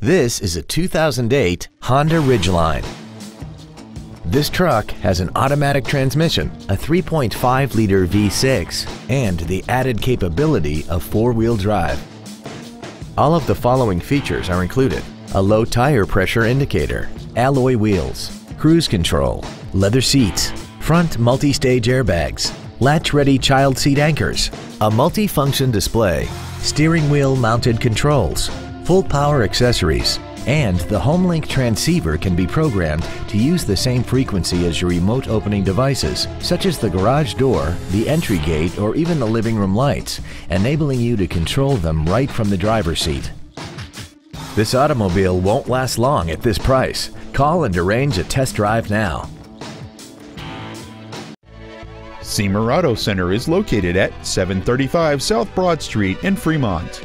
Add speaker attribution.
Speaker 1: This is a 2008 Honda Ridgeline. This truck has an automatic transmission, a 3.5-liter V6, and the added capability of four-wheel drive. All of the following features are included. A low tire pressure indicator, alloy wheels, cruise control, leather seats, front multi-stage airbags, latch-ready child seat anchors, a multi-function display, steering wheel mounted controls, full power accessories, and the HomeLink transceiver can be programmed to use the same frequency as your remote opening devices, such as the garage door, the entry gate, or even the living room lights, enabling you to control them right from the driver's seat. This automobile won't last long at this price. Call and arrange a test drive now.
Speaker 2: Siemer Auto Center is located at 735 South Broad Street in Fremont.